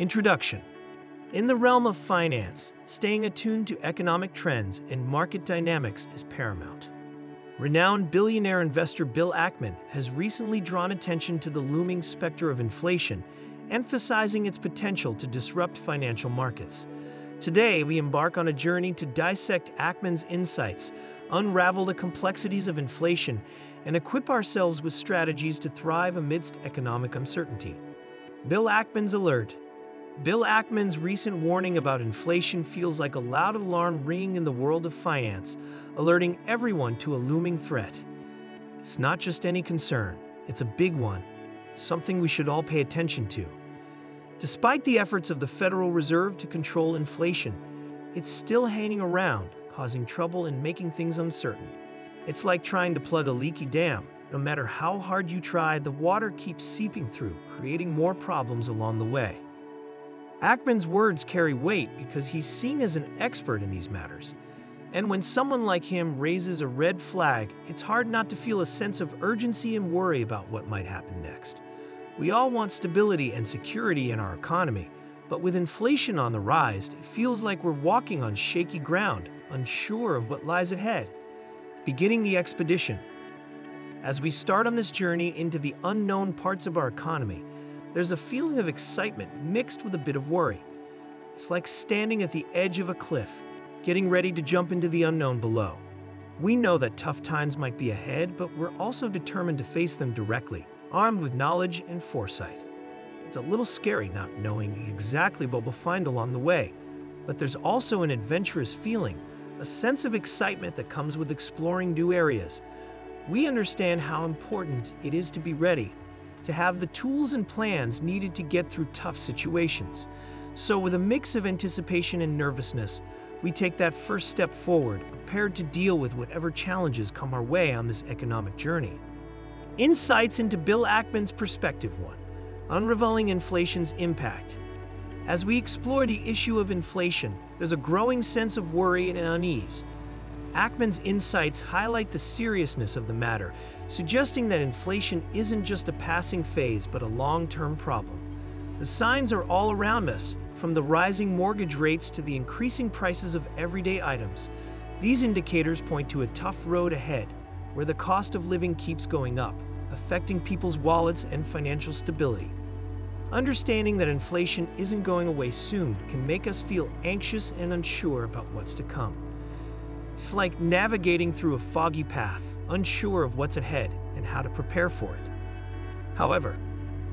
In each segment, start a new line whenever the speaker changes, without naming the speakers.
Introduction In the realm of finance, staying attuned to economic trends and market dynamics is paramount. Renowned billionaire investor Bill Ackman has recently drawn attention to the looming specter of inflation, emphasizing its potential to disrupt financial markets. Today, we embark on a journey to dissect Ackman's insights, unravel the complexities of inflation, and equip ourselves with strategies to thrive amidst economic uncertainty. Bill Ackman's alert. Bill Ackman's recent warning about inflation feels like a loud alarm ringing in the world of finance, alerting everyone to a looming threat. It's not just any concern, it's a big one, something we should all pay attention to. Despite the efforts of the Federal Reserve to control inflation, it's still hanging around, causing trouble and making things uncertain. It's like trying to plug a leaky dam. No matter how hard you try, the water keeps seeping through, creating more problems along the way. Ackman's words carry weight because he's seen as an expert in these matters. And when someone like him raises a red flag, it's hard not to feel a sense of urgency and worry about what might happen next. We all want stability and security in our economy, but with inflation on the rise, it feels like we're walking on shaky ground, unsure of what lies ahead beginning the expedition. As we start on this journey into the unknown parts of our economy, there's a feeling of excitement mixed with a bit of worry. It's like standing at the edge of a cliff, getting ready to jump into the unknown below. We know that tough times might be ahead, but we're also determined to face them directly, armed with knowledge and foresight. It's a little scary not knowing exactly what we'll find along the way, but there's also an adventurous feeling a sense of excitement that comes with exploring new areas. We understand how important it is to be ready, to have the tools and plans needed to get through tough situations. So, with a mix of anticipation and nervousness, we take that first step forward, prepared to deal with whatever challenges come our way on this economic journey. Insights into Bill Ackman's perspective one Unraveling inflation's impact. As we explore the issue of inflation, there's a growing sense of worry and unease. Ackman's insights highlight the seriousness of the matter, suggesting that inflation isn't just a passing phase but a long term problem. The signs are all around us, from the rising mortgage rates to the increasing prices of everyday items. These indicators point to a tough road ahead, where the cost of living keeps going up, affecting people's wallets and financial stability. Understanding that inflation isn't going away soon can make us feel anxious and unsure about what's to come. It's like navigating through a foggy path, unsure of what's ahead and how to prepare for it. However,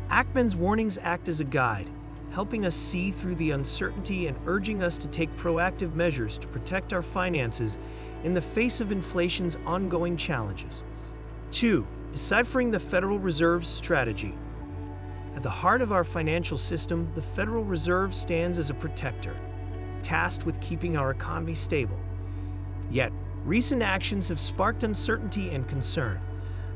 Ackman's warnings act as a guide, helping us see through the uncertainty and urging us to take proactive measures to protect our finances in the face of inflation's ongoing challenges. 2. Deciphering the Federal Reserve's strategy at the heart of our financial system, the Federal Reserve stands as a protector, tasked with keeping our economy stable. Yet, recent actions have sparked uncertainty and concern.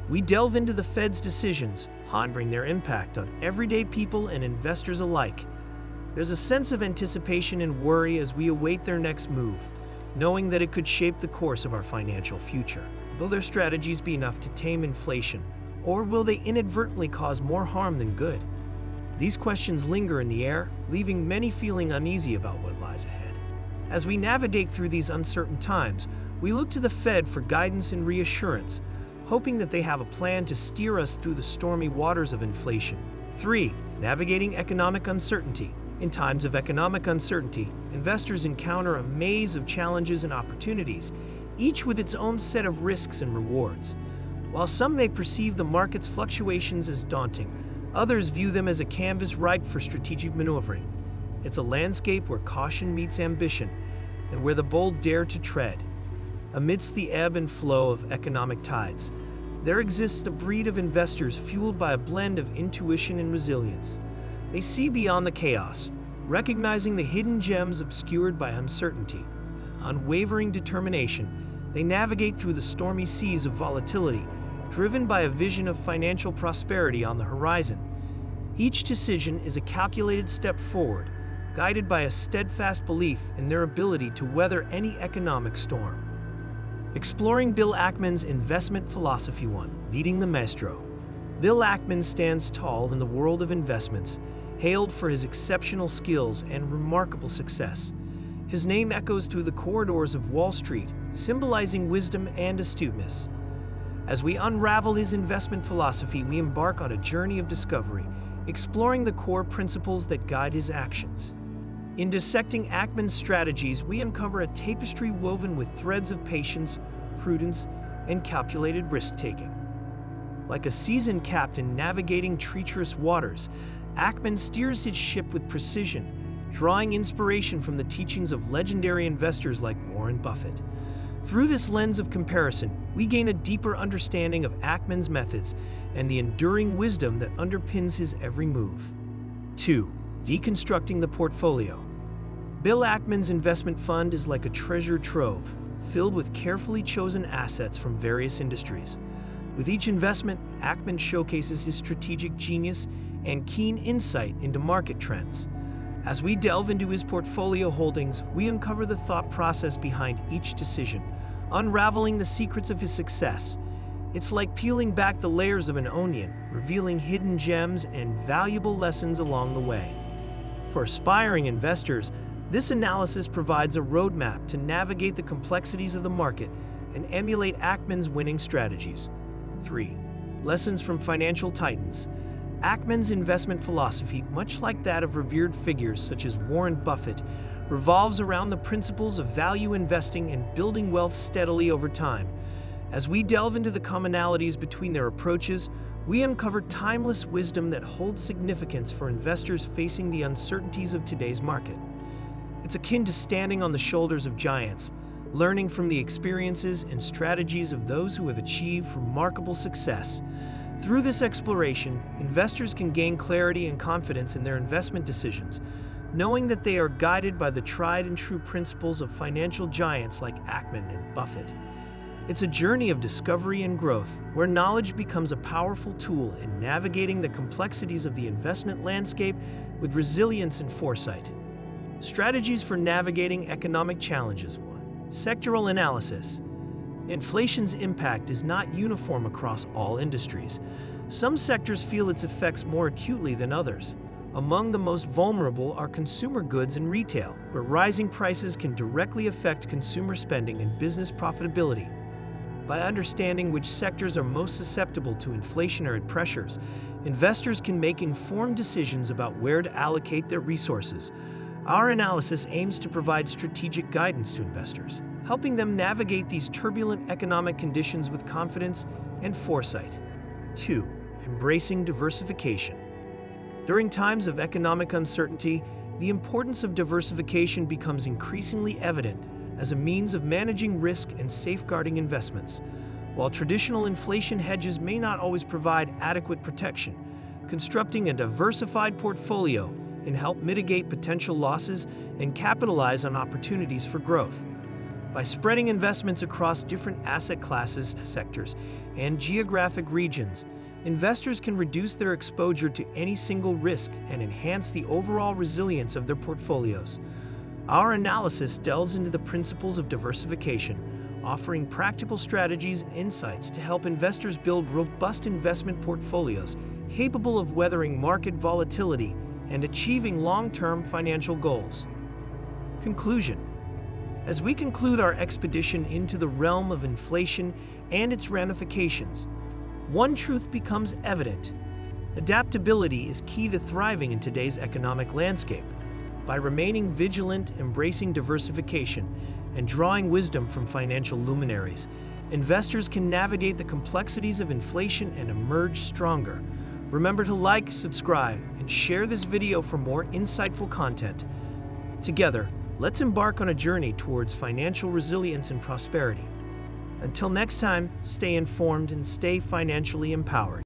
We delve into the Fed's decisions, pondering their impact on everyday people and investors alike. There's a sense of anticipation and worry as we await their next move, knowing that it could shape the course of our financial future. Will their strategies be enough to tame inflation, or will they inadvertently cause more harm than good? These questions linger in the air, leaving many feeling uneasy about what lies ahead. As we navigate through these uncertain times, we look to the Fed for guidance and reassurance, hoping that they have a plan to steer us through the stormy waters of inflation. 3. Navigating economic uncertainty. In times of economic uncertainty, investors encounter a maze of challenges and opportunities, each with its own set of risks and rewards. While some may perceive the market's fluctuations as daunting, Others view them as a canvas ripe for strategic maneuvering. It's a landscape where caution meets ambition and where the bold dare to tread. Amidst the ebb and flow of economic tides, there exists a breed of investors fueled by a blend of intuition and resilience. They see beyond the chaos, recognizing the hidden gems obscured by uncertainty. Unwavering determination, they navigate through the stormy seas of volatility driven by a vision of financial prosperity on the horizon. Each decision is a calculated step forward, guided by a steadfast belief in their ability to weather any economic storm. Exploring Bill Ackman's Investment Philosophy 1 Meeting the Maestro. Bill Ackman stands tall in the world of investments, hailed for his exceptional skills and remarkable success. His name echoes through the corridors of Wall Street, symbolizing wisdom and astuteness. As we unravel his investment philosophy, we embark on a journey of discovery, exploring the core principles that guide his actions. In dissecting Ackman's strategies, we uncover a tapestry woven with threads of patience, prudence, and calculated risk taking. Like a seasoned captain navigating treacherous waters, Ackman steers his ship with precision, drawing inspiration from the teachings of legendary investors like Warren Buffett. Through this lens of comparison, we gain a deeper understanding of Ackman's methods and the enduring wisdom that underpins his every move. 2. Deconstructing the portfolio. Bill Ackman's investment fund is like a treasure trove, filled with carefully chosen assets from various industries. With each investment, Ackman showcases his strategic genius and keen insight into market trends. As we delve into his portfolio holdings, we uncover the thought process behind each decision, unraveling the secrets of his success. It's like peeling back the layers of an onion, revealing hidden gems and valuable lessons along the way. For aspiring investors, this analysis provides a roadmap to navigate the complexities of the market and emulate Ackman's winning strategies. 3. Lessons from Financial Titans Ackman's investment philosophy, much like that of revered figures such as Warren Buffett, revolves around the principles of value investing and building wealth steadily over time. As we delve into the commonalities between their approaches, we uncover timeless wisdom that holds significance for investors facing the uncertainties of today's market. It's akin to standing on the shoulders of giants, learning from the experiences and strategies of those who have achieved remarkable success. Through this exploration, investors can gain clarity and confidence in their investment decisions, knowing that they are guided by the tried and true principles of financial giants like Ackman and Buffett. It's a journey of discovery and growth where knowledge becomes a powerful tool in navigating the complexities of the investment landscape with resilience and foresight. Strategies for navigating economic challenges 1. Sectoral analysis. Inflation's impact is not uniform across all industries. Some sectors feel its effects more acutely than others. Among the most vulnerable are consumer goods and retail, where rising prices can directly affect consumer spending and business profitability. By understanding which sectors are most susceptible to inflationary pressures, investors can make informed decisions about where to allocate their resources. Our analysis aims to provide strategic guidance to investors helping them navigate these turbulent economic conditions with confidence and foresight. 2. Embracing diversification. During times of economic uncertainty, the importance of diversification becomes increasingly evident as a means of managing risk and safeguarding investments. While traditional inflation hedges may not always provide adequate protection, constructing a diversified portfolio can help mitigate potential losses and capitalize on opportunities for growth. By spreading investments across different asset classes, sectors, and geographic regions, investors can reduce their exposure to any single risk and enhance the overall resilience of their portfolios. Our analysis delves into the principles of diversification, offering practical strategies and insights to help investors build robust investment portfolios capable of weathering market volatility and achieving long-term financial goals. Conclusion as we conclude our expedition into the realm of inflation and its ramifications, one truth becomes evident. Adaptability is key to thriving in today's economic landscape. By remaining vigilant, embracing diversification, and drawing wisdom from financial luminaries, investors can navigate the complexities of inflation and emerge stronger. Remember to like, subscribe, and share this video for more insightful content. Together, Let's embark on a journey towards financial resilience and prosperity. Until next time, stay informed and stay financially empowered.